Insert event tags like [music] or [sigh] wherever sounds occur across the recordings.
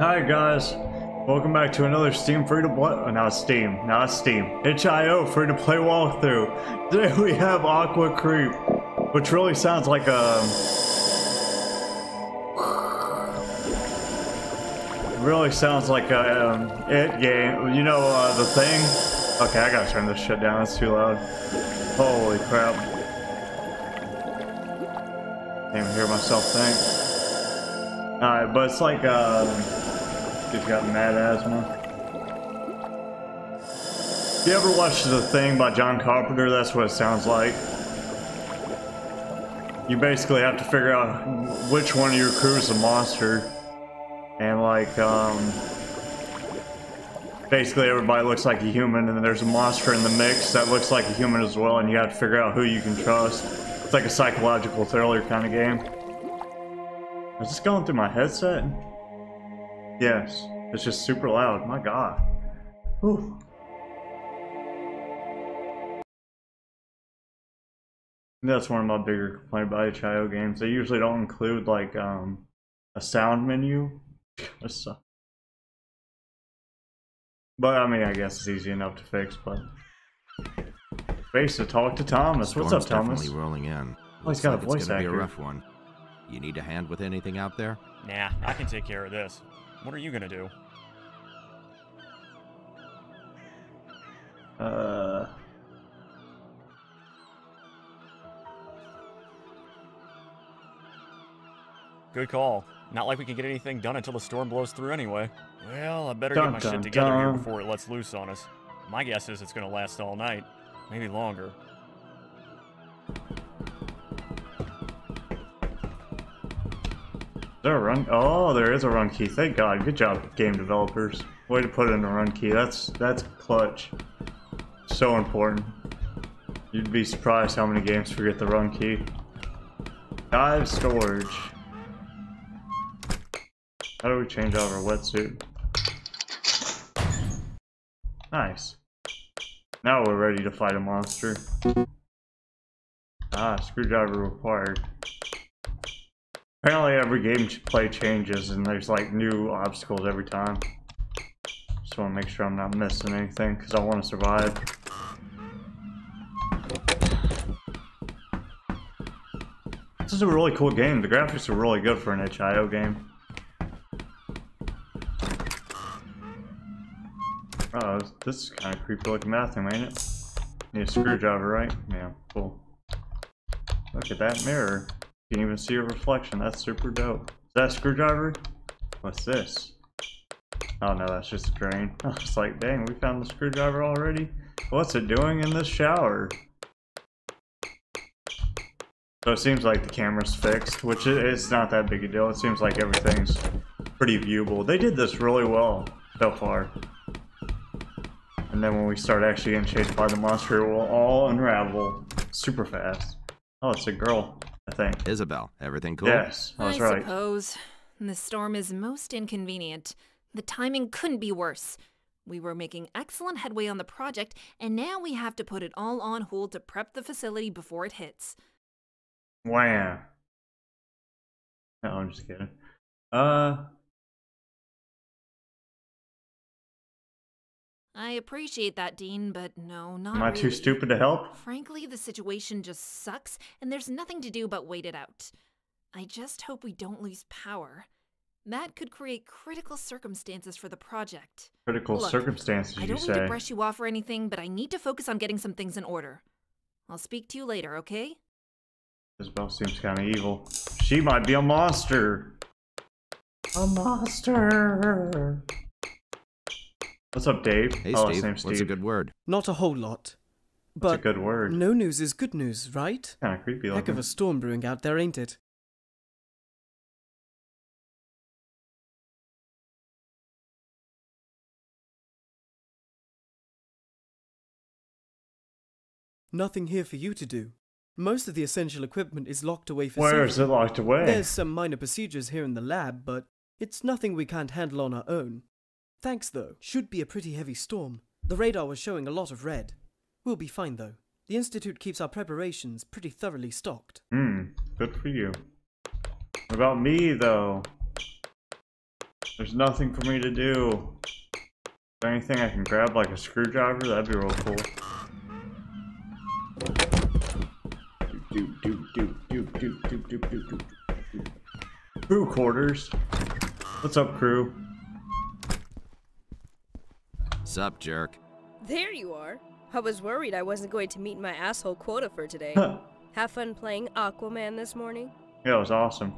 Hi guys, welcome back to another Steam free to play. Oh, not Steam, not Steam. itch.io free to play walkthrough. Today we have Aqua Creep, which really sounds like a. Really sounds like a um, it game. You know uh, the thing. Okay, I gotta turn this shit down. It's too loud. Holy crap! Can't even hear myself think. Alright, but it's like uh. He's got mad asthma. You ever watched The Thing by John Carpenter? That's what it sounds like. You basically have to figure out which one of your crew is a monster. And like, um... Basically everybody looks like a human and there's a monster in the mix that looks like a human as well and you have to figure out who you can trust. It's like a psychological thriller kind of game. Is this going through my headset? Yes. It's just super loud. My god. Whew. That's one of my bigger complaints about itch.io games. They usually don't include like um a sound menu. [laughs] but I mean I guess it's easy enough to fix, but Face to talk to Thomas. Storm's What's up, Thomas? definitely rolling in. Oh, he's got a like voice it's gonna actor. be a rough one. You need a hand with anything out there? Nah, I can take care of this. What are you gonna do? Uh Good call. Not like we can get anything done until the storm blows through anyway. Well, I better Dun, get my dun, shit together here before it lets loose on us. My guess is it's gonna last all night. Maybe longer. Oh, there is a run key. Thank God. Good job, game developers. Way to put in a run key. That's that's clutch. So important. You'd be surprised how many games forget the run key. Dive storage. How do we change out our wetsuit? Nice. Now we're ready to fight a monster. Ah, screwdriver required. Apparently every game play changes and there's like new obstacles every time. Just want to make sure I'm not missing anything because I want to survive. This is a really cool game. The graphics are really good for an itch.io game. Oh, this is kind of creepy looking bathroom, ain't it? Need a screwdriver, right? Yeah, cool. Look at that mirror. You can even see your reflection. That's super dope. Is that a screwdriver? What's this? Oh no, that's just a drain. [laughs] I was like, dang, we found the screwdriver already? What's it doing in this shower? So it seems like the camera's fixed, which it's not that big a deal. It seems like everything's pretty viewable. They did this really well so far. And then when we start actually getting chased by the monster, it will all unravel super fast. Oh, it's a girl, I think. Isabel, everything cool? Yes, I was I right. suppose. The storm is most inconvenient. The timing couldn't be worse. We were making excellent headway on the project, and now we have to put it all on hold to prep the facility before it hits. Wham. No, I'm just kidding. Uh, I appreciate that, Dean, but no, not am I too stupid to help? Frankly, the situation just sucks, and there's nothing to do but wait it out. I just hope we don't lose power. That could create critical circumstances for the project. Critical Look, circumstances, I don't need say. to brush you off or anything, but I need to focus on getting some things in order. I'll speak to you later, okay? Isabel seems kind of evil. She might be a monster. A monster. What's up, Dave? Hey, oh, his Steve. name's What's a good word? Not a whole lot. But That's a But good word. no news is good news, right? Kind of creepy Heck looking. of a storm brewing out there, ain't it? Nothing here for you to do. Most of the essential equipment is locked away for Where is safety. it locked away? There's some minor procedures here in the lab, but it's nothing we can't handle on our own. Thanks, though. Should be a pretty heavy storm. The radar was showing a lot of red. We'll be fine, though. The Institute keeps our preparations pretty thoroughly stocked. Hmm, good for you. About me, though? There's nothing for me to do. Is there anything I can grab, like a screwdriver? That'd be real cool. Crew quarters. What's up, crew? Sup, jerk. There you are. I was worried I wasn't going to meet my asshole quota for today. yeah, [laughs] Have fun playing Aquaman this morning? it was awesome.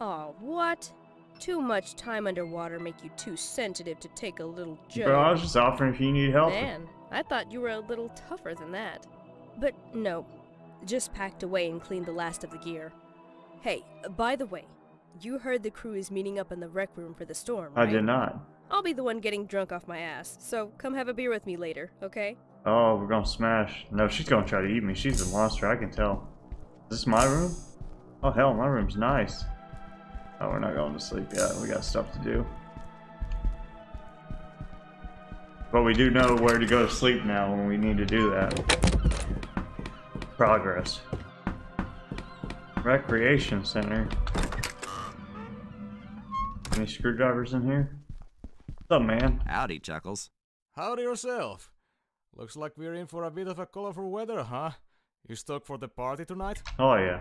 Aw, what? Too much time underwater make you too sensitive to take a little joke. Bro, I was just offering if you need help. Man, I thought you were a little tougher than that. But no, just packed away and cleaned the last of the gear. Hey, by the way, you heard the crew is meeting up in the rec room for the storm, right? I did not. I'll be the one getting drunk off my ass, so come have a beer with me later, okay? Oh, we're gonna smash. No, she's gonna try to eat me. She's a monster, I can tell. Is this my room? Oh hell, my room's nice. Oh, we're not going to sleep yet. We got stuff to do. But we do know where to go to sleep now when we need to do that. Progress. Recreation center. Any screwdrivers in here? What's up, man? Howdy, Chuckles. Howdy yourself. Looks like we're in for a bit of a colorful weather, huh? You stoked for the party tonight? Oh yeah.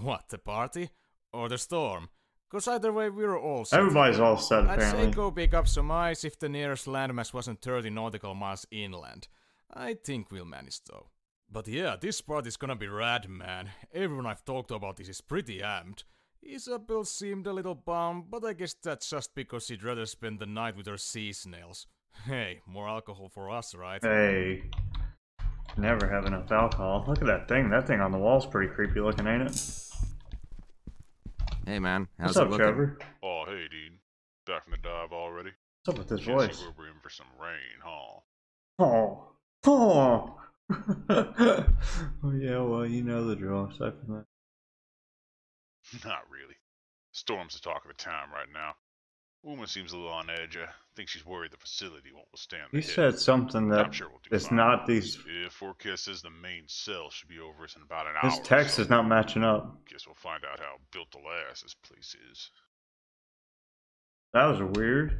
What, the party? Or the storm? Cause either way we're all set. Everybody's all set I'd say apparently. go pick up some ice if the nearest landmass wasn't 30 nautical miles inland. I think we'll manage though. But yeah, this part is gonna be rad, man. Everyone I've talked to about this is pretty amped. Isabel seemed a little bummed, but I guess that's just because she'd rather spend the night with her sea snails. Hey, more alcohol for us, right? Hey. Never have enough alcohol. Look at that thing. That thing on the wall's pretty creepy looking, ain't it? Hey, man. How's What's it up, looking? Trevor? Oh, hey, Dean. Back from the dive already? What's up with this Guess voice? We're in for some rain, huh? Oh. Oh. [laughs] oh yeah, well, you know the drill. Aside from that. Not really. Storm's the talk of the town right now. Woman seems a little on edge. I think she's worried the facility won't withstand You said something that sure we'll do it's fine. not these. Yeah, forecast says the main cell should be over us in about an hour. This text so. is not matching up. Guess we'll find out how built to last this place is. That was weird. Is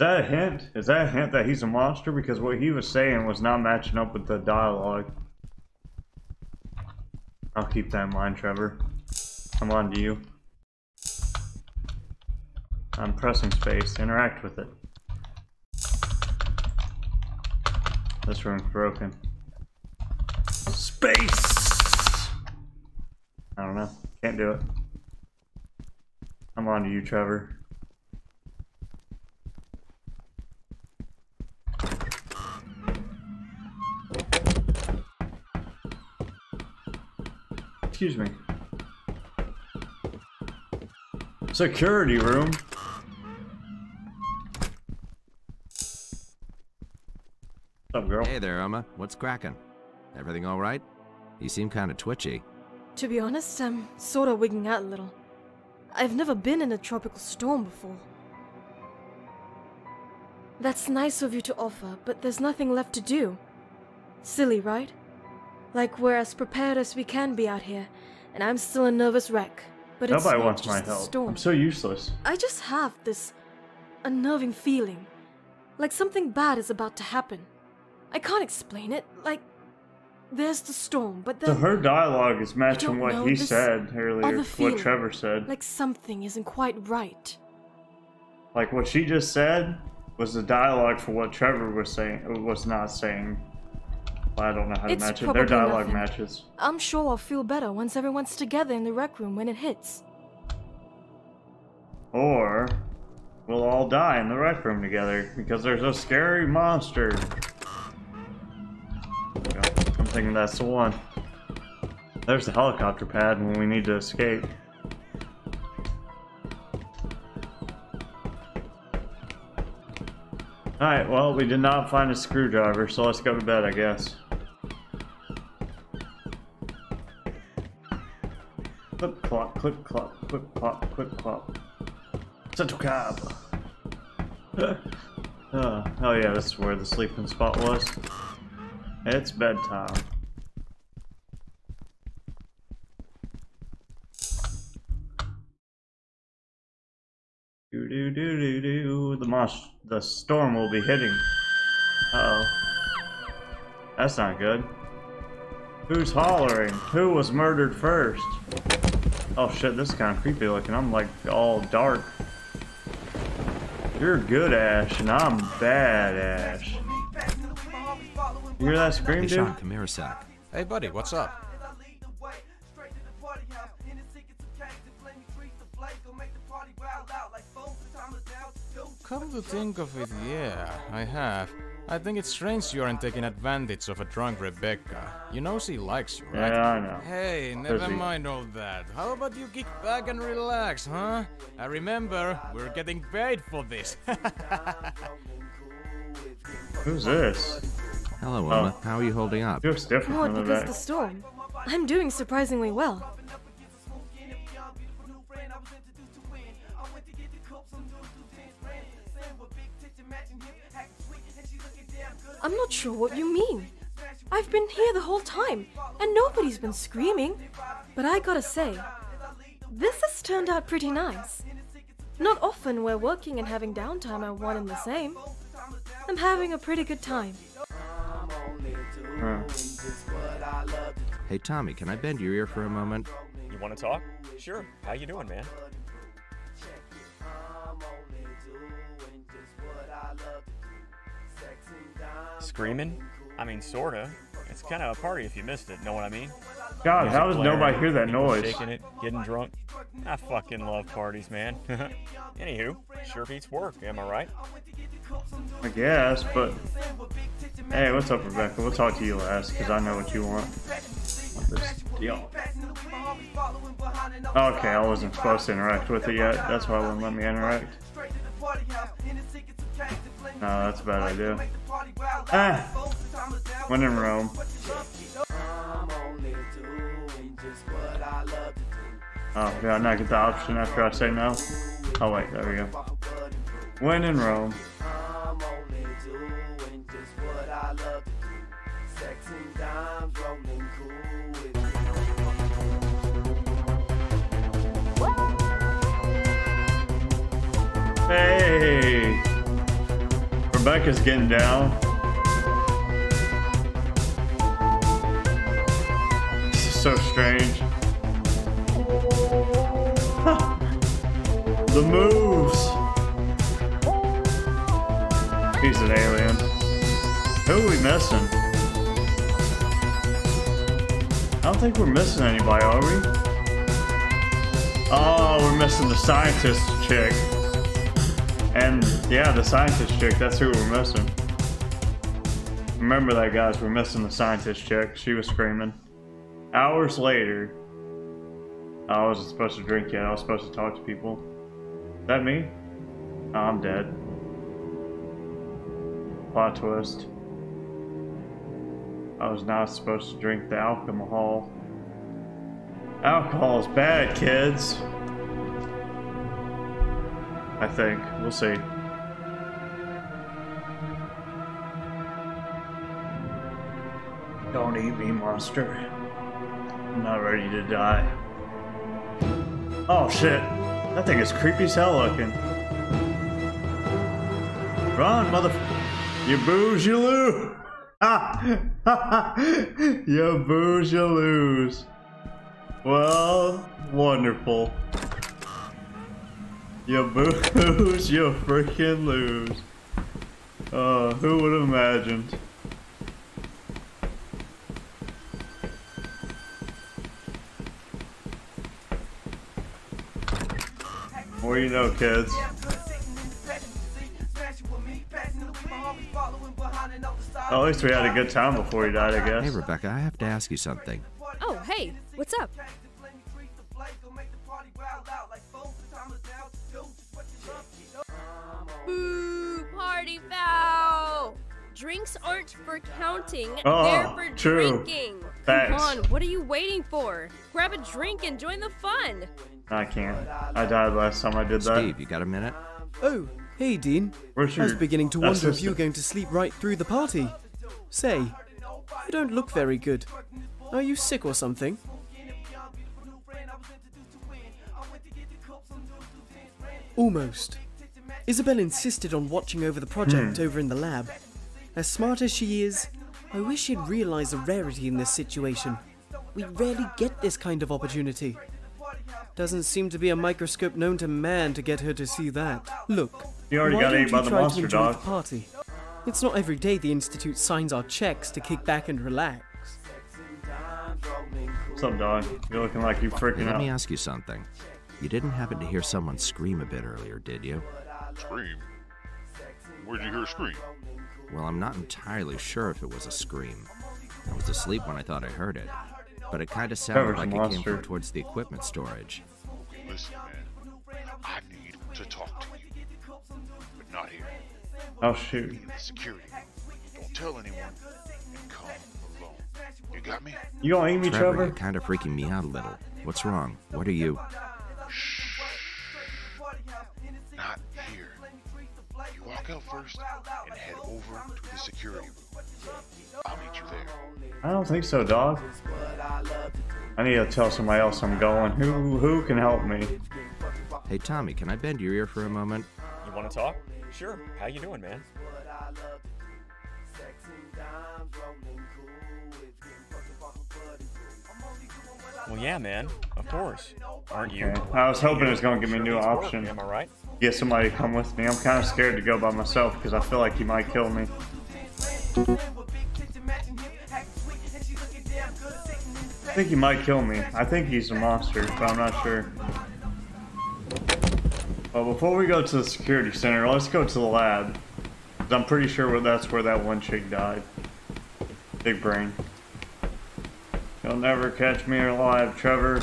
that a hint? Is that a hint that he's a monster? Because what he was saying was not matching up with the dialogue. I'll keep that in mind, Trevor. I'm on to you. I'm pressing space. Interact with it. This room's broken. Space! I don't know. Can't do it. I'm on to you, Trevor. Excuse me. Security room. What's up, girl? Hey there, Irma. What's cracking? Everything all right? You seem kind of twitchy. To be honest, I'm sorta wigging out a little. I've never been in a tropical storm before. That's nice of you to offer, but there's nothing left to do. Silly, right? Like we're as prepared as we can be out here, and I'm still a nervous wreck. But it's Nobody not wants just my help. storm. I'm so useless. I just have this unnerving feeling. Like something bad is about to happen. I can't explain it. Like, there's the storm, but So her dialogue is matching what know, he said earlier, other what feeling, Trevor said. Like something isn't quite right. Like what she just said was the dialogue for what Trevor was saying was not saying. Well, I don't know how to It's match it. Their dialogue nothing. matches. I'm sure I'll feel better once everyone's together in the rec room when it hits. Or we'll all die in the rec room together because there's a scary monster. I'm thinking that's the one. There's the helicopter pad when we need to escape. Alright, well, we did not find a screwdriver, so let's go to bed, I guess. Clip, clop, clip clop, clip clop, clip clop. Central cab. [laughs] oh yeah, this is where the sleeping spot was. It's bedtime. Do do do do do. The mosh, the storm will be hitting. Uh oh. That's not good. Who's hollering? Who was murdered first? Oh shit, this is kind of creepy looking. I'm like all dark. You're good, Ash, and I'm bad, Ash. You hear that scream, Hey, dude? Sean, come here a sec. Hey, buddy, what's up? Come to think of it, yeah, I have. I think it's strange you aren't taking advantage of a drunk Rebecca. You know she likes you, right? Yeah, I know. Hey, never Busy. mind all that. How about you kick back and relax, huh? I remember, we're getting paid for this. [laughs] Who's this? Hello, oh. Uma. How are you holding up? He looks different What, from the because back. the storm? I'm doing surprisingly well. I'm not sure what you mean. I've been here the whole time, and nobody's been screaming. But I gotta say, this has turned out pretty nice. Not often we're working and having downtime are one and the same. I'm having a pretty good time. Huh. Hey, Tommy, can I bend your ear for a moment? You want to talk? Sure. How you doing, man? Screaming? I mean, sorta. It's kind of a party if you missed it. Know what I mean? God, how does nobody hear that noise? Shaking it, getting drunk. I fucking love parties, man. [laughs] Anywho, sure beats work. Am I right? I guess, but hey, what's up, Rebecca? We'll talk to you last because I know what you want. Deal. Okay, I wasn't supposed to interact with it yet. That's why it wouldn't let me interact. No, that's a bad idea. Ah, when in Rome. Oh, did I not get the option after I say no? Oh wait, there we go. When in Rome. Hey! Rebecca's getting down. This is so strange. the moves! He's an alien. Who are we missing? I don't think we're missing anybody, are we? Oh, we're missing the scientist chick. And yeah, the scientist chick, that's who we're missing. Remember that, guys, we're missing the scientist chick. She was screaming. Hours later, I wasn't supposed to drink yet. I was supposed to talk to people. Is that me? Oh, I'm dead. Plot twist. I was not supposed to drink the alcohol. Alcohol is bad, kids. I think. We'll see. Don't eat me, monster. I'm not ready to die. Oh shit. That thing is creepy as hell looking. Run, mother. You booze, you lose. [laughs] Ah! Ha ha ha! You booze, you lose. Well, wonderful. You booze, you freaking lose. Uh, who would have imagined? Do you know, kids? At least we had a good time before he died, I guess. Hey. Rebecca, I have to ask you something. For counting, Oh, they're for true. drinking. Facts. Come on, what are you waiting for? Grab a drink and join the fun. I can't. I died last time I did that. Steve, you got a minute? Oh, hey, Dean. Where's I was beginning to wonder if you were going to sleep right through the party. Say, you don't look very good. Are you sick or something? Almost. Isabel insisted on watching over the project hmm. over in the lab. As smart as she is, I wish she'd realize the rarity in this situation. We rarely get this kind of opportunity. Doesn't seem to be a microscope known to man to get her to see that. Look, You already why got don't ate by you the try monster to enjoy dog. the party? It's not every day the Institute signs our checks to kick back and relax. What's up, dog? You're looking like you freaking out. Let out. me ask you something. You didn't happen to hear someone scream a bit earlier, did you? Scream. Where'd you hear a scream? Well, I'm not entirely sure if it was a scream. I was asleep when I thought I heard it, but it kind of sounded Trevor's a like it came from towards the equipment storage. Listen, man. I need to talk to you. But not here. Oh shoot. In the security. Don't tell anyone. And come alone. You got me? You gonna eat me, Trevor, Trevor? you're kind of freaking me out a little. What's wrong? What are you? Walk out first and head over to the security room. I'll meet you there. I don't think so, dog. I need to tell somebody else I'm going. Who who can help me? Hey, Tommy, can I bend your ear for a moment? You want to talk? Sure. How you doing, man? Well, yeah, man. Of course. Aren't you? Okay. I was hoping You it was gonna give me a new option. Am I right? Get somebody to come with me. I'm kind of scared to go by myself because I feel like he might kill me. I think he might kill me. I think he's a monster, but I'm not sure. Well, before we go to the security center, let's go to the lab. I'm pretty sure that's where that one chick died. Big brain. You'll never catch me alive, Trevor.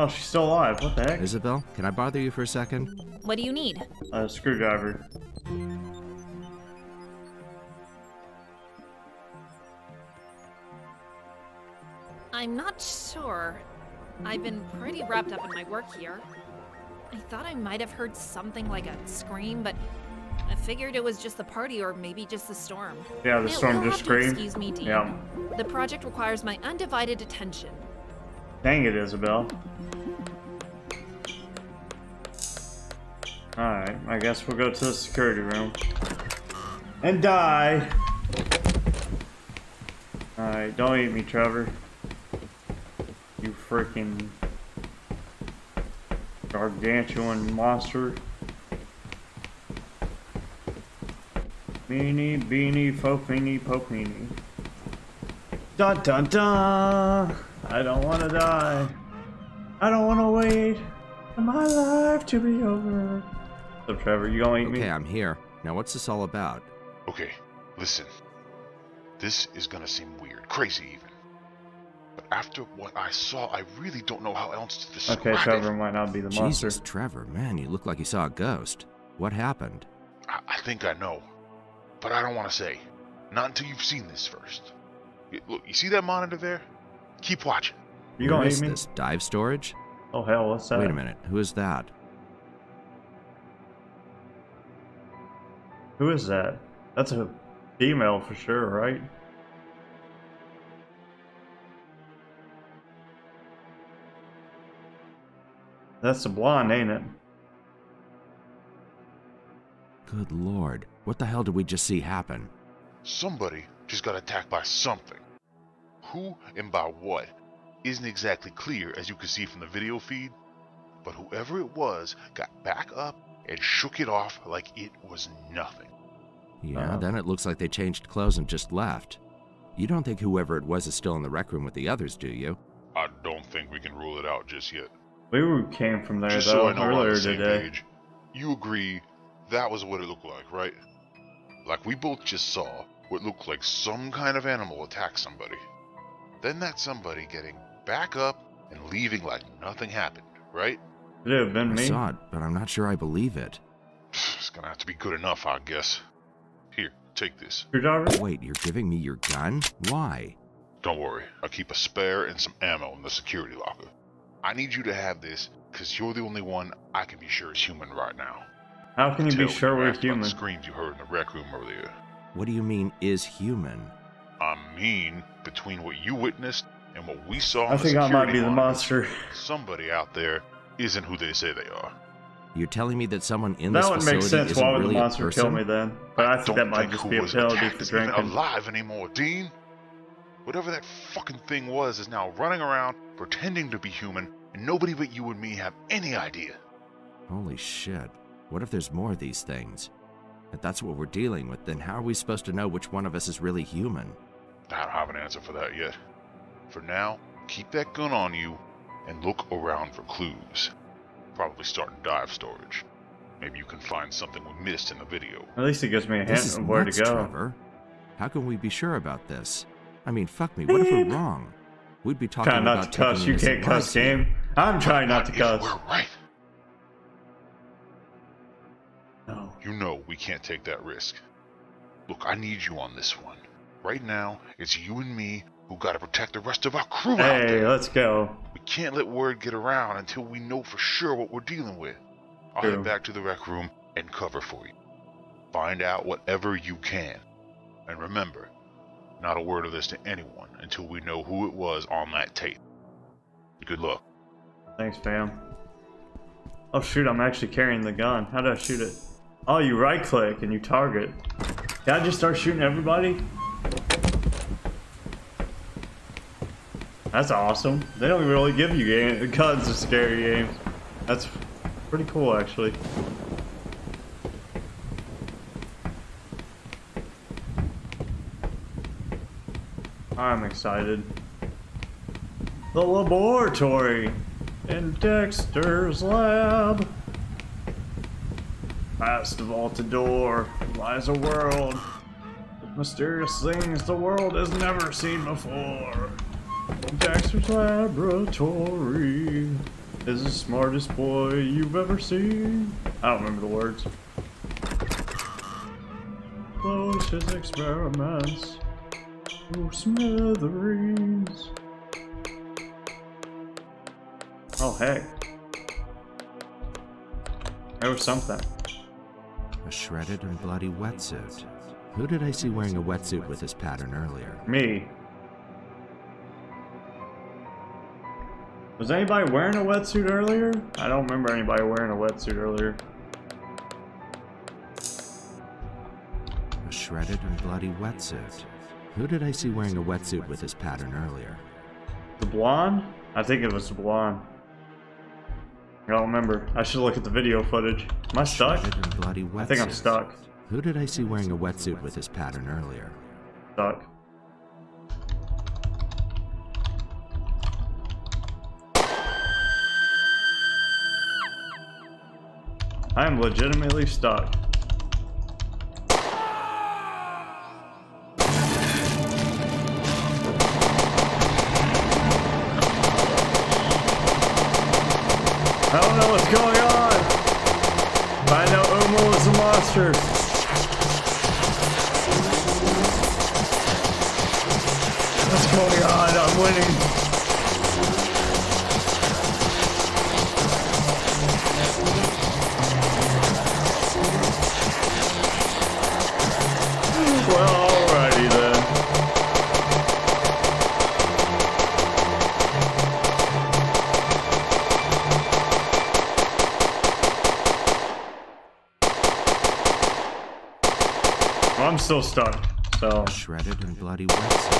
Oh, she's still alive. What the heck? Isabel, can I bother you for a second? What do you need? A screwdriver. I'm not sure. I've been pretty wrapped up in my work here. I thought I might have heard something like a scream, but I figured it was just the party or maybe just the storm. Yeah, the You'll- storm just screamed. Excuse me, Dean. Yeah. The project requires my undivided attention. Dang it, Isabel. Alright, I guess we'll go to the security room. And die! Alright, don't eat me, Trevor. You freaking gargantuan monster. Meanie, beanie, fofini, popini. Dun dun dun! I don't want to die. I don't want to wait for my life to be over. So, Trevor, you gonna eat me? Okay, I'm here. Now, what's this all about? Okay, listen. This is gonna seem weird, crazy even. But after what I saw, I really don't know how else to describe it. Okay, it. Trevor might not be the monster. Jesus, Trevor, man, you look like you saw a ghost. What happened? I, I think I know, but I don't want to say. Not until you've seen this first. Y- Look, you see that monitor there? Keep watching. You Where gonna is eat me? this? Dive storage? Oh hell, what's that? Wait a minute. Who is that? Who is that? That's a female for sure, right? That's the blonde, ain't it? Good lord. What the hell did we just see happen? Somebody just got attacked by something. Who and by what isn't exactly clear as you can see from the video feed, but whoever it was got back up and shook it off like it was nothing. Yeah, Uh-oh. then it looks like they changed clothes and just left. You don't think whoever it was is still in the rec room with the others, do you? I don't think we can rule it out just yet. We came from there Just though so I know we're on earlier the same today. page. You agree that was what it looked like, right? Like we both just saw what looked like some kind of animal attack somebody. Then that somebody getting back up and leaving like nothing happened, right? Could it have been I me? saw it, but I'm not sure I believe it. It's gonna have to be good enough, I guess. Here, take this. Screwdriver? Wait, you're giving me your gun? Why? Don't worry, I keep a spare and some ammo in the security locker. I need you to have this because you're the only one I can be sure is human right now. How can you be sure we're asked about human? The screams you heard in the rec room earlier. What do you mean, is human? I mean, between what you witnessed and what we saw on I the think I might security be the monster. [laughs] Somebody out there isn't who they say they are. You're telling me that someone in That this would facility make sense. isn't Why would really the a monster person? kill me then? But I think that might think just be a was penalty attacked for is drinking. alive anymore, Dean. Whatever that fucking thing was is now running around pretending to be human, and nobody but you and me have any idea. Holy shit. What if there's more of these things? If that's what we're dealing with, then how are we supposed to know which one of us is really human? I don't have an answer for that yet. For now, keep that gun on you and look around for clues. Probably start in dive storage. Maybe you can find something we missed in the video. At least it gives me a This hint is of where nuts, to go. Trevor. How can we be sure about this? I mean, fuck me, what if we're wrong? We'd be talking Trying not about to cuss. You can't cuss, lives game. I'm trying not to cuss. We're right. No. You know we can't take that risk. Look, I need you on this one. Right now, it's you and me who gotta protect the rest of our crew out Hey, there. let's go. We can't let word get around until we know for sure what we're dealing with. I'll True. head back to the rec room and cover for you. Find out whatever you can. And remember, not a word of this to anyone until we know who it was on that tape. Good luck. Thanks, fam. Oh shoot, I'm actually carrying the gun. How did I shoot it? Oh, you right click and you target. Can I just start shooting everybody? That's awesome. They don't really give you game guns in scary games. That's pretty cool, actually. I'm excited. The laboratory in Dexter's lab. Past the vaulted door lies a world with mysterious things the world has never seen before. Dexter's laboratory is the smartest boy you've ever seen. I don't remember the words. Blows his experiments to smithereens. Oh, heck. There was something. A shredded and bloody wetsuit. Who did I see wearing a wetsuit with this pattern earlier? Me. Was anybody wearing a wetsuit earlier? I don't remember anybody wearing a wetsuit earlier. A shredded and bloody wetsuit. Who did I see wearing a wetsuit with this pattern earlier? The blonde? I think it was the blonde. I don't remember. I should look at the video footage. Am I stuck? Bloody. I think I'm stuck. Who did I see wearing a wetsuit with this pattern earlier? Stuck. I am legitimately stuck. I don't know what's going on. But I know Umo is a monster. Well, I'm still stuck, so. Shredded and bloody wetsuit.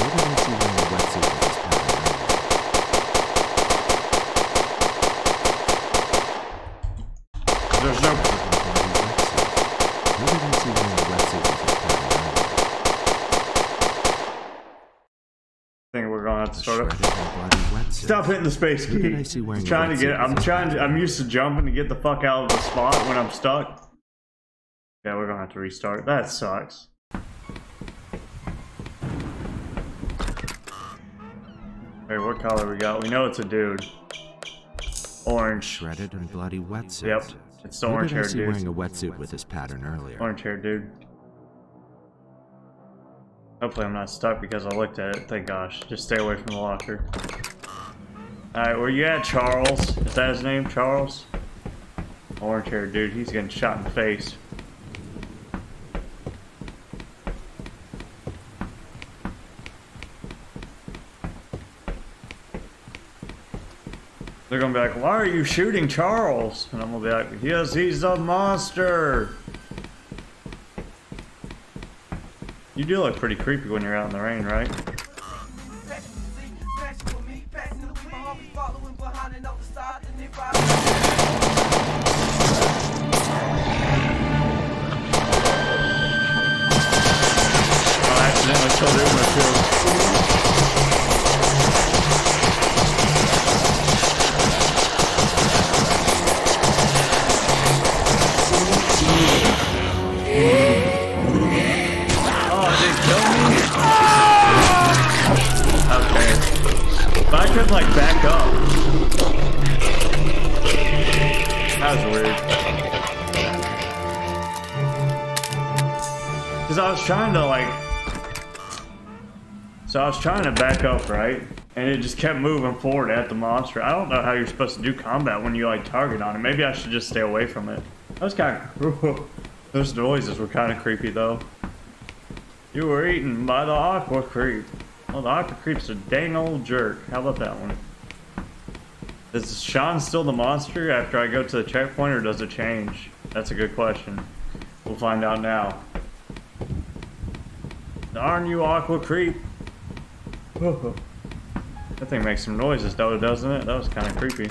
Who did I see wearing a wetsuit with this pattern? There's no. Did I see wearing a wetsuit with this pattern earlier? thing we're gonna have to start up. and bloody wetsuit. Stop hitting the space key. did I see wearing I'm trying to get. I'm trying. To, I'm used to jumping to get the fuck out of the spot when I'm stuck. We're gonna restart. That sucks. Hey, what color we got? We know it's a dude. Orange. Shredded and bloody wetsuit. Yep, it's the orange haired dude. wearing a wetsuit with this pattern earlier? Orange haired dude. Hopefully I'm not stuck because I looked at it. Thank gosh. Just stay away from the locker. Alright, where you at, Charles? Is that his name, Charles? Orange hair dude, he's getting shot in the face. They're gonna be like, why are you shooting Charles? And I'm gonna be like, yes, he's a monster! You do look pretty creepy when you're out in the rain, right? Like, back up. That was weird. Because I was trying to, like... So I was trying to back up, right? And it just kept moving forward at the monster. I don't know how you're supposed to do combat when you, like, target on it. Maybe I should just stay away from it. That was kind of... [laughs] Those noises were kind of creepy, though. You were eaten by the aqua creep. Well, the aqua creep's a dang old jerk. How about that one? Is Sean still the monster after I go to the checkpoint, or does it change? That's a good question. We'll find out now. Darn you, aqua creep. [laughs] that thing makes some noises, though, doesn't it? That was kind of creepy.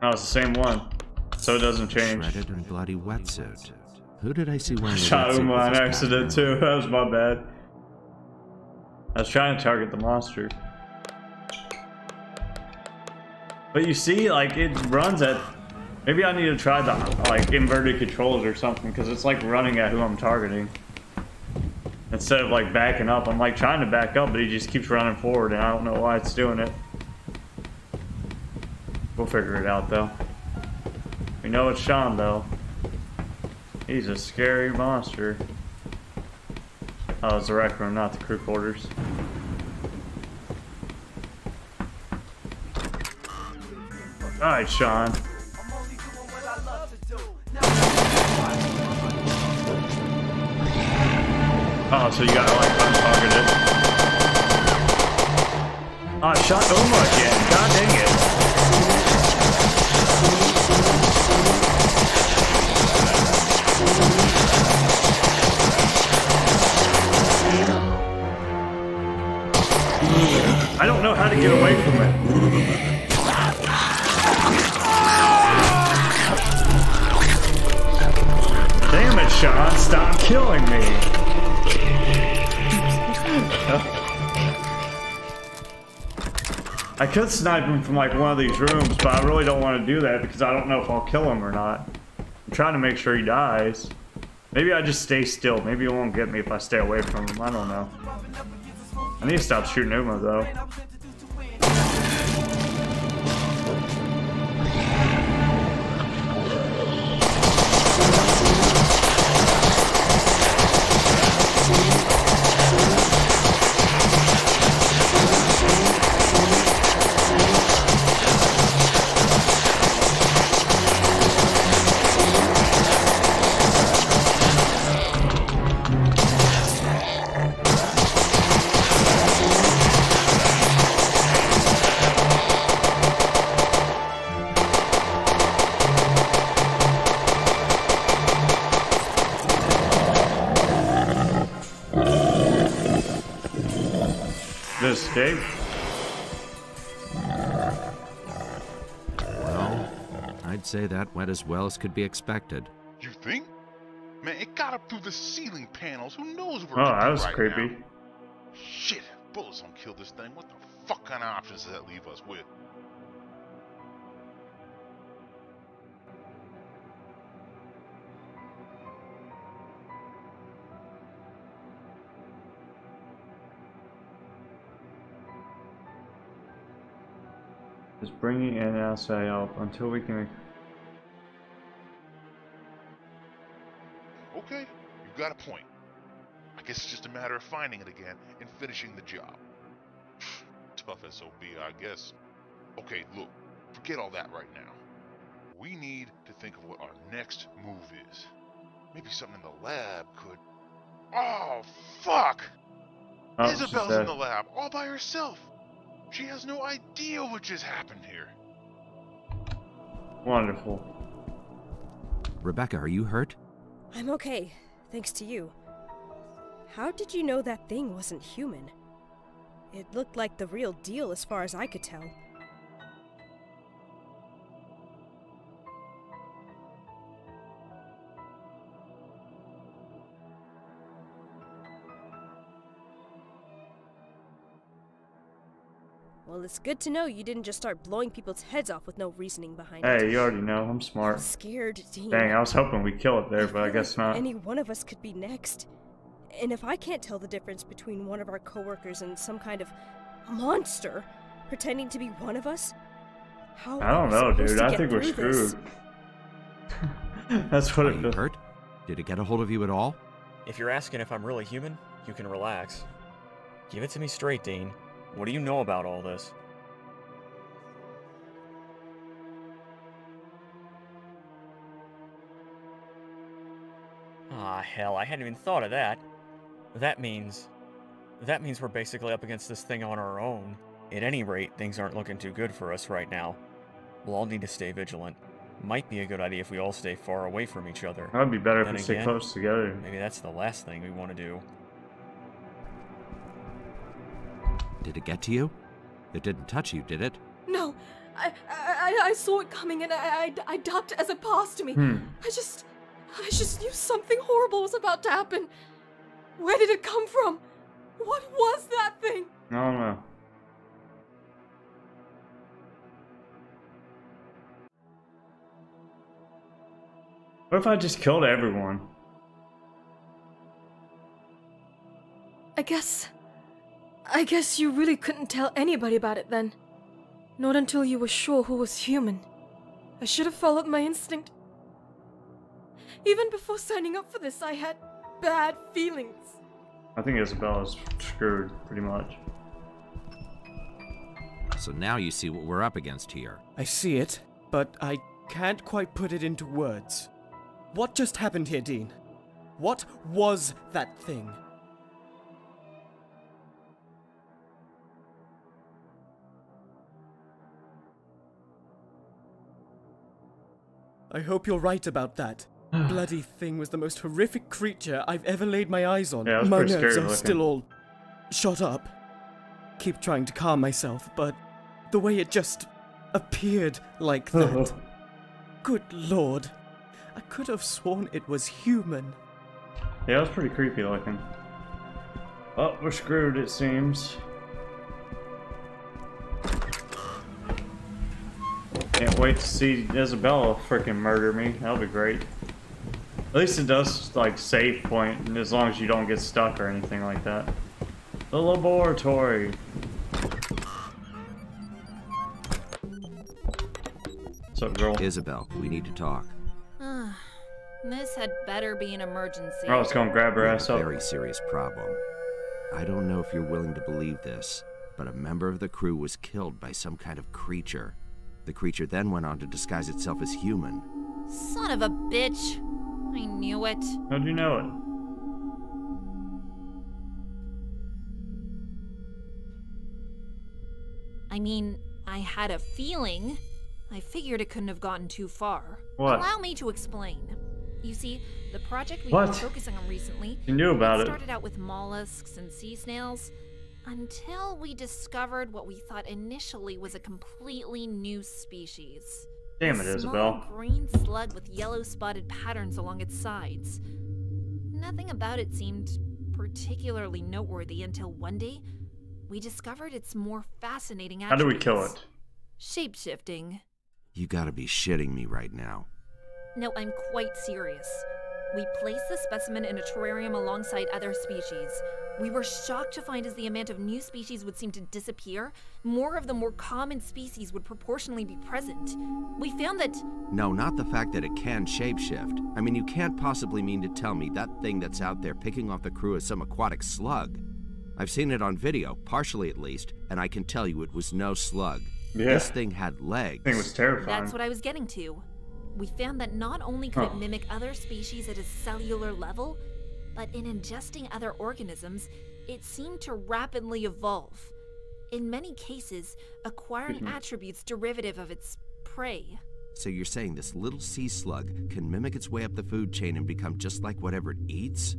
No, it's the same one. So it doesn't change. Shredded and bloody wetsuit. Who did I see wearing a Shot with on accident too. [laughs] That was my bad. I was trying to target the monster. But you see, like, it runs at... Maybe I need to try the, like, inverted controls or something, because it's, like, running at who I'm targeting. Instead of, like, backing up. I'm, like, trying to back up, but he just keeps running forward, and I don't know why it's doing it. We'll figure it out, though. We know it's Sean, though. He's a scary monster. Oh, it's the rec room, not the crew quarters. Alright, Sean. Oh, so you gotta like untarget it. Ah, oh, I shot Uma again. God dang it. To get away from it. Damn it, Sean, stop killing me. I could snipe him from like one of these rooms, but I really don't want to do that because I don't know if I'll kill him or not. I'm trying to make sure he dies. Maybe I just stay still. Maybe it won't get me if I stay away from him. I don't know. I need to stop shooting Uma though. Went as well as could be expected. You think? Man, it got up through the ceiling panels. Who knows where Oh, it could that was right creepy. now? Shit, bullets don't kill this thing. What the fuck kind of options does that leave us with? Just bringing in outside help until we can. Okay, you've got a point. I guess it's just a matter of finding it again and finishing the job. [sighs] Tough SOB, I guess. Okay, look, forget all that right now. We need to think of what our next move is. Maybe something in the lab could. Oh, fuck! Oh, Isabel's in the lab, all by herself. She has no idea what just happened here. Wonderful. Rebecca, are you hurt? I'm okay, thanks to you. How did you know that thing wasn't human? It looked like the real deal as far as I could tell. Well, it's good to know you didn't just start blowing people's heads off with no reasoning behind it. Hey, you already know I'm I'm smart. scared, Dean. Dang, I was hoping we'd kill it there, but I feel guess like not. Any one of us could be next. And if I can't tell the difference between one of our coworkers and some kind of monster pretending to be one of us, how I don't know, dude. I think we're screwed. [laughs] That's what Are it you does. hurt? Did it get a hold of you at all? If you're asking if I'm really human, you can relax. Give it to me straight, Dean. What do you know about all this? Ah, hell, I hadn't even thought of that. That means. That means we're basically up against this thing on our own. At any rate, things aren't looking too good for us right now. We'll all need to stay vigilant. Might be a good idea if we all stay far away from each other. That'd be better if Then we stay close together. Maybe that's the last thing we want to do. Did it get to you? It didn't touch you, did it? No, I, I, I saw it coming and I, I, I ducked as it passed me. Hmm. I just, I just knew something horrible was about to happen. Where did it come from? What was that thing? I don't know. What if I just killed everyone? I guess, I guess you really couldn't tell anybody about it then. Not until you were sure who was human. I should have followed my instinct. Even before signing up for this, I had bad feelings. I think Isabella's screwed, pretty much. So now you see what we're up against here. I see it, but I can't quite put it into words. What just happened here, Dean? What was that thing? I hope you're right about that. [sighs] Bloody thing was the most horrific creature I've ever laid my eyes on. Yeah, my nerves are looking. still all shot up. Keep trying to calm myself, but the way it just appeared like [laughs] that. Good lord. I could have sworn it was human. Yeah, it was pretty creepy looking. Oh, we're screwed, it seems. Can't wait to see Isabella freaking murder me. That'll be great. At least it does, like, save point, and as long as you don't get stuck or anything like that. The laboratory. What's up, girl? Isabel, we need to talk. Ah, this had better be an emergency. I was gonna grab her We have ass a up. very serious problem. I don't know if you're willing to believe this, but a member of the crew was killed by some kind of creature. The creature then went on to disguise itself as human. Son of a bitch. I knew it. How'd you know it? I mean, I had a feeling. I figured it couldn't have gotten too far. What? Allow me to explain. You see, the project we've been focusing on recently You knew about it. started out with mollusks and sea snails until we discovered what we thought initially was a completely new species. Damn it, a Isabel. Small green slug with yellow spotted patterns along its sides. Nothing about it seemed particularly noteworthy until one day we discovered its more fascinating How do we kill attributes. it? Shapeshifting. You gotta be shitting me right now. No, I'm quite serious. We placed the specimen in a terrarium alongside other species. We were shocked to find as the amount of new species would seem to disappear, more of the more common species would proportionally be present. We found that No, not the fact that it can shapeshift. I mean, you can't possibly mean to tell me that thing that's out there picking off the crew is some aquatic slug. I've seen it on video, partially at least, and I can tell you it was no slug. Yeah. This thing had legs. thing was terrifying. That's what I was getting to. We found that not only could Huh. it mimic other species at a cellular level, but in ingesting other organisms, it seemed to rapidly evolve. In many cases, acquiring Mhm. attributes derivative of its prey. So you're saying this little sea slug can mimic its way up the food chain and become just like whatever it eats?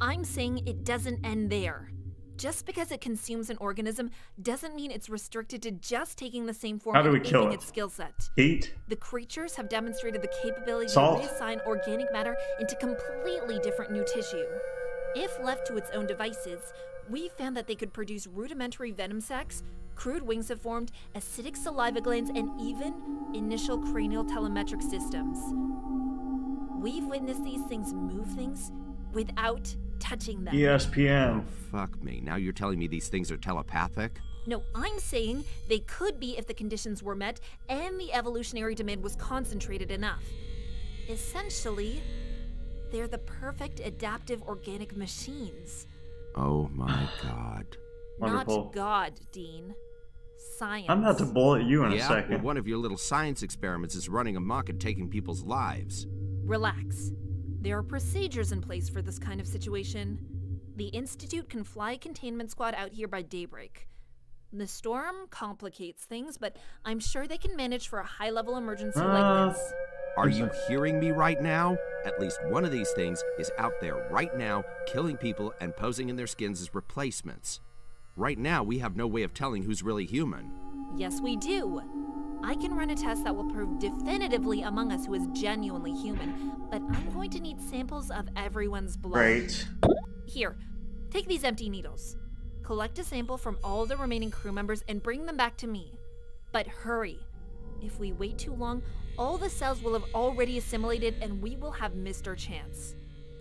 I'm saying it doesn't end there. Just because it consumes an organism doesn't mean it's restricted to just taking the same form How do we kill it? its skill set. Heat? The creatures have demonstrated the capability Salt? to reassign organic matter into completely different new tissue. If left to its own devices, we found that they could produce rudimentary venom sacs, crude wings have formed, acidic saliva glands, and even initial cranial telemetric systems. We've witnessed these things move things without touching them. ESPN. Oh, fuck me. Now you're telling me these things are telepathic? No, I'm saying they could be if the conditions were met and the evolutionary demand was concentrated enough. Essentially, they're the perfect adaptive organic machines. Oh my god. Wonderful. Not God, Dean. Science. I'm about to bullet you in a second. well, one of your little science experiments is running amok and taking people's lives. Relax. There are procedures in place for this kind of situation. The Institute can fly a containment squad out here by daybreak. The storm complicates things, but I'm sure they can manage for a high level emergency Uh, like this. Are you hearing me right now? At least one of these things is out there right now, killing people and posing in their skins as replacements. Right now, we have no way of telling who's really human. Yes, we do. I can run a test that will prove definitively among us who is genuinely human, but I'm going to need samples of everyone's blood. Great. Here, take these empty needles. Collect a sample from all the remaining crew members and bring them back to me. But hurry. If we wait too long, all the cells will have already assimilated and we will have missed our chance.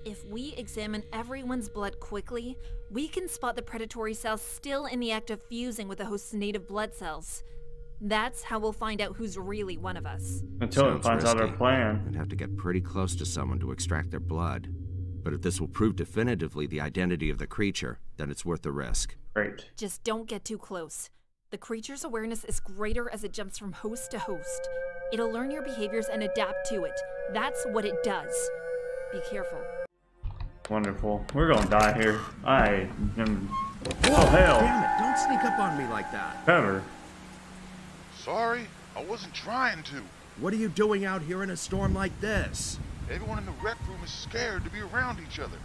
If we examine everyone's blood quickly, we can spot the predatory cells still in the act of fusing with the host's native blood cells. That's how we'll find out who's really one of us. Until it Sounds finds out our plan. We'd have to get pretty close to someone to extract their blood. But if this will prove definitively the identity of the creature, then it's worth the risk. Great. Just don't get too close. The creature's awareness is greater as it jumps from host to host. It'll learn your behaviors and adapt to it. That's what it does. Be careful. Wonderful. We're gonna die here. I am. Whoa, Oh, hell. Damn it, don't sneak up on me like that. Trevor. Sorry, I wasn't trying to. What are you doing out here in a storm like this? Everyone in the rec room is scared to be around each other.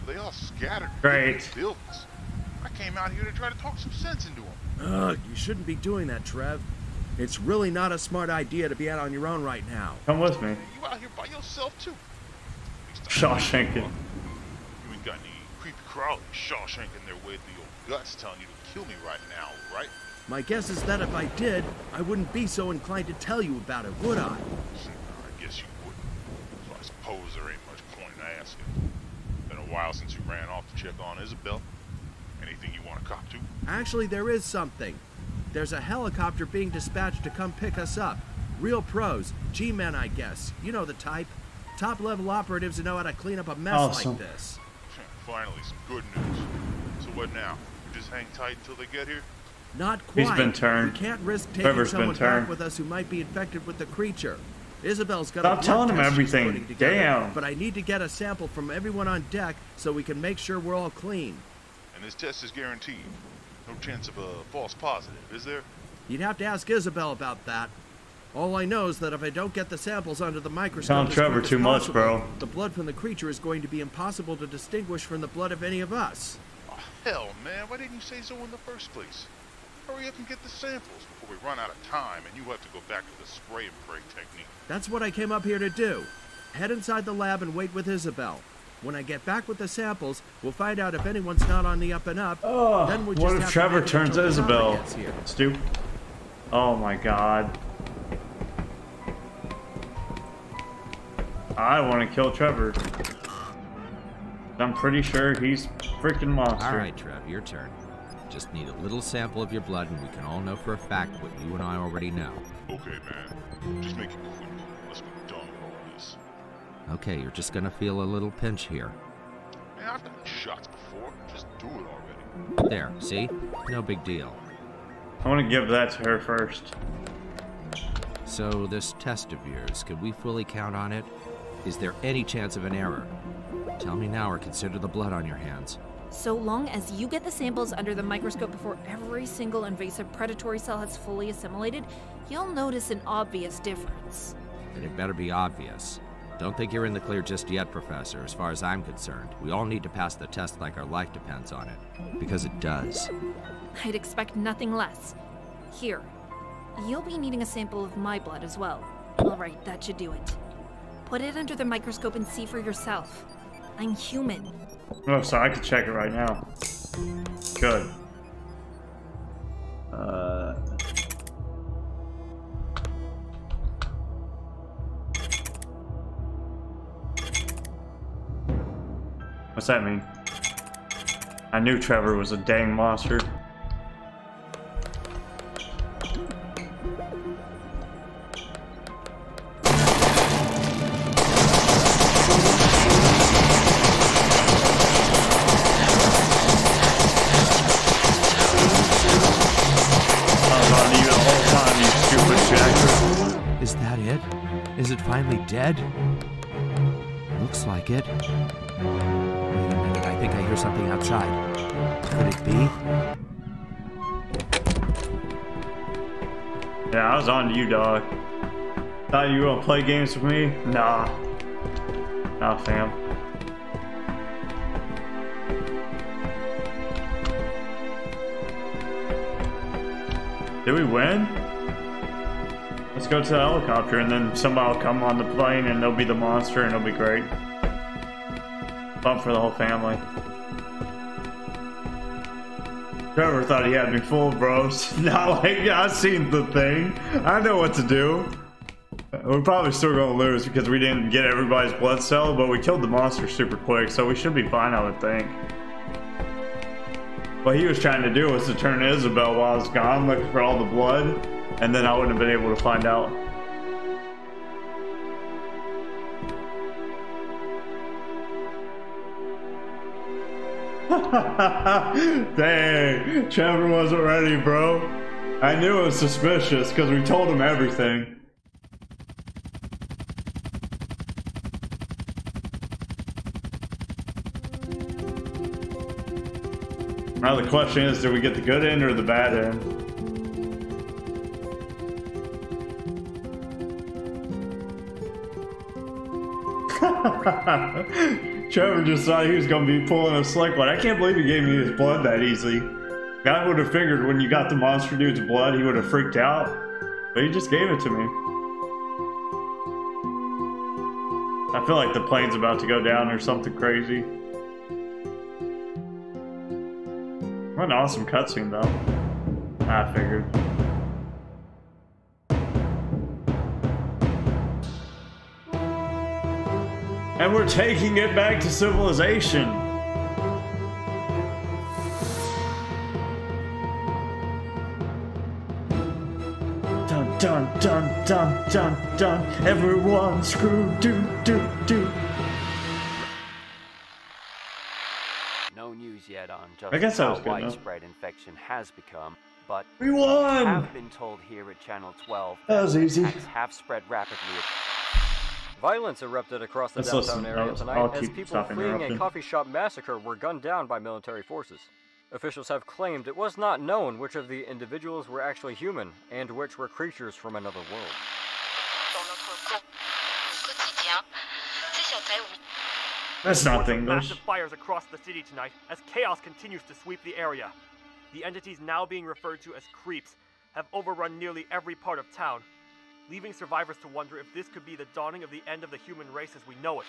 So they all scattered to Great. buildings. I came out here to try to talk some sense into them. Ugh, you shouldn't be doing that, Trev. It's really not a smart idea to be out on your own right now. Come with me. You out here by yourself too. At least Shawshank. You ain't got any creepy crawly Shawshanking their way through your guts telling you to kill me right now, right? My guess is that if I did, I wouldn't be so inclined to tell you about it, would I? I guess you wouldn't. So I suppose there ain't much point in asking. Been a while since you ran off to check on Isabel. Anything you want to cop to? Actually, there is something. There's a helicopter being dispatched to come pick us up. Real pros, G-men, I guess. You know the type. Top level operatives who know how to clean up a mess Awesome. like this. [laughs] Finally, some good news. So what now? We just hang tight until they get here? Not quite. He's been turned. We can't risk taking Trevor's been someone turned. back with us who might be infected with the creature. Isabel's got Stop a blood telling him test she's everything. together, Damn. But I need to get a sample from everyone on deck so we can make sure we're all clean. And this test is guaranteed. No chance of a false positive, is there? You'd have to ask Isabel about that. All I know is that if I don't get the samples under the microscope, Telling as Trevor quick as too much, bro. The blood from the creature is going to be impossible to distinguish from the blood of any of us. Oh, hell, man. Why didn't you say so in the first place? Hurry up and get the samples before we run out of time and you have to go back to the spray and pray technique. That's what I came up here to do. Head inside the lab and wait with Isabel. When I get back with the samples, we'll find out if anyone's not on the up and up. Oh, then we'll what just if have to Trevor wait until turns Katana Isabel? gets. Stu. Oh my god. I want to kill Trevor. I'm pretty sure he's freaking monster. All right, Trev, your turn. Just need a little sample of your blood, and we can all know for a fact what you and I already know. Okay, man. Just make it quick. Let's get done with all this. Okay, you're just gonna feel a little pinch here. Man, I've done shots before. Just do it already. There, see? No big deal. I want to give that to her first. So, this test of yours, can we fully count on it? Is there any chance of an error? Tell me now or consider the blood on your hands. So long as you get the samples under the microscope before every single invasive predatory cell has fully assimilated, you'll notice an obvious difference. And it better be obvious. Don't think you're in the clear just yet, Professor. As far as I'm concerned, we all need to pass the test like our life depends on it. Because it does. I'd expect nothing less. Here. You'll be needing a sample of my blood as well. Alright, that should do it. Put it under the microscope and see for yourself. I'm human. Oh, so I could check it right now. Good. Uh. What's that mean? I knew Trevor was a dang monster. Was on you, dog. Thought you were gonna play games with me? Nah. Nah, fam. Did we win? Let's go to the helicopter and then somebody will come on the plane and they'll be the monster and it'll be great. Fun for the whole family. Trevor thought he had me fooled, bros. [laughs] Not like I've seen the thing. I know what to do. We're probably still gonna lose because we didn't get everybody's blood cell, but we killed the monster super quick, so we should be fine, I would think. What he was trying to do was to turn Isabel while I was gone, looking for all the blood, and then I wouldn't have been able to find out. [laughs] Dang, Trevor wasn't ready, bro. I knew it was suspicious because we told him everything. Now the question is, do we get the good end or the bad end? [laughs] Trevor just thought he was gonna be pulling a slick one. I can't believe he gave me his blood that easy. Guy would have figured when you got the monster dude's blood, he would have freaked out. But he just gave it to me. I feel like the plane's about to go down or something crazy. What an awesome cutscene, though. I figured. And we're taking it back to civilization. Dun dun dun dun dun dun. Everyone screw do do do. No news yet on just I guess that how good enough. widespread infection has become, but We won! have been told here at Channel 12 That was easy. have spread rapidly. Violence erupted across the Let's downtown listen. area I'll- tonight I'll as people fleeing a coffee shop massacre were gunned down by military forces. Officials have claimed it was not known which of the individuals were actually human and which were creatures from another world. That's not Reports of English. Massive fires across the city tonight as chaos continues to sweep the area. The entities now being referred to as creeps have overrun nearly every part of town, leaving survivors to wonder if this could be the dawning of the end of the human race as we know it.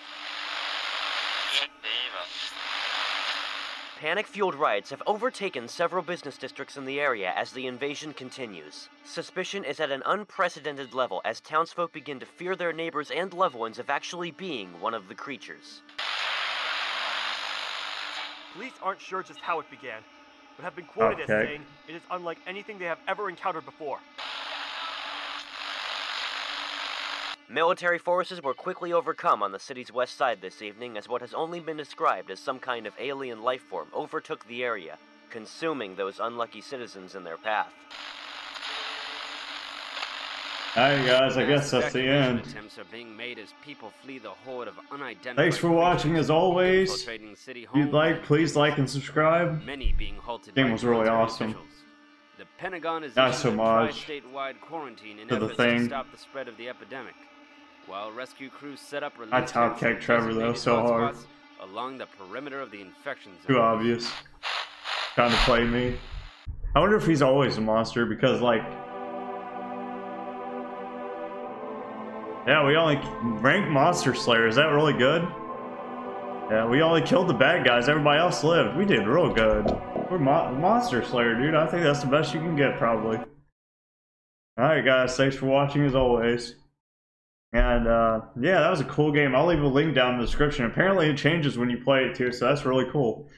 Panic fueled riots have overtaken several business districts in the area as the invasion continues. Suspicion is at an unprecedented level as townsfolk begin to fear their neighbors and loved ones of actually being one of the creatures. Police aren't sure just how it began, but have been quoted as saying it is unlike anything they have ever encountered before. Military forces were quickly overcome on the city's west side this evening as what has only been described as some kind of alien life form overtook the area, consuming those unlucky citizens in their path. Alright guys, I guess that's the end. Attempts are being made as people flee the horde of unidentified Thanks for watching as always. city If you'd like, please like and subscribe. Many being halted Game was really awesome. officials. The Pentagon is Not so a much tri-statewide quarantine in to the thing. to stop the spread of the epidemic, while rescue crews set up relief I top kicked Trevor though so hard. along the perimeter of the infection zone. Too obvious. Trying to play me. I wonder if he's always a monster because like Yeah, we only ranked Monster Slayer. Is that really good? Yeah, we only killed the bad guys. Everybody else lived. We did real good. We're Mo Monster Slayer, dude. I think that's the best you can get, probably. Alright, guys. Thanks for watching, as always. And, uh, yeah, that was a cool game. I'll leave a link down in the description. Apparently, it changes when you play it, too, so that's really cool.